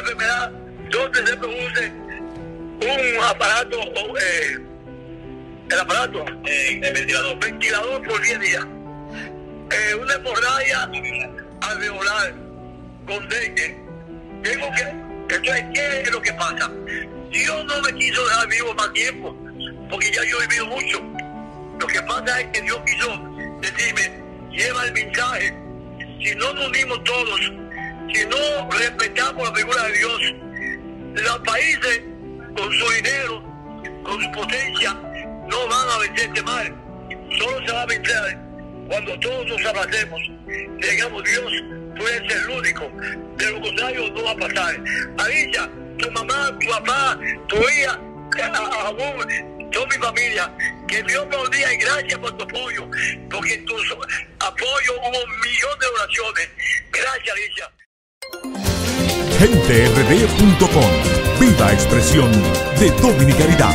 enfermedad donde se produce un aparato, eh, el aparato, eh, el ventilador, ventilador por 10 días. Eh, una hemorragia alveolar con dengue. Tengo que, entonces, ¿qué es lo que pasa? Dios no me quiso dejar vivo más tiempo, porque ya yo he vivido mucho. Lo que pasa es que Dios quiso decirme, lleva el mensaje. Si no nos unimos todos, si no respetamos la figura de Dios, los países con su dinero, con su potencia, no van a vencerse mal. Solo se va a vencer cuando todos nos abracemos. Digamos, Dios puede ser el único. De lo contrario, no va a pasar. Alicia, tu mamá, tu papá, tu hija, aún toda mi familia, que Dios me bendiga y gracias por tu apoyo, porque tu apoyo un millón de oraciones. Gracias, Alicia. GenteRD.com Viva expresión de dominicanidad.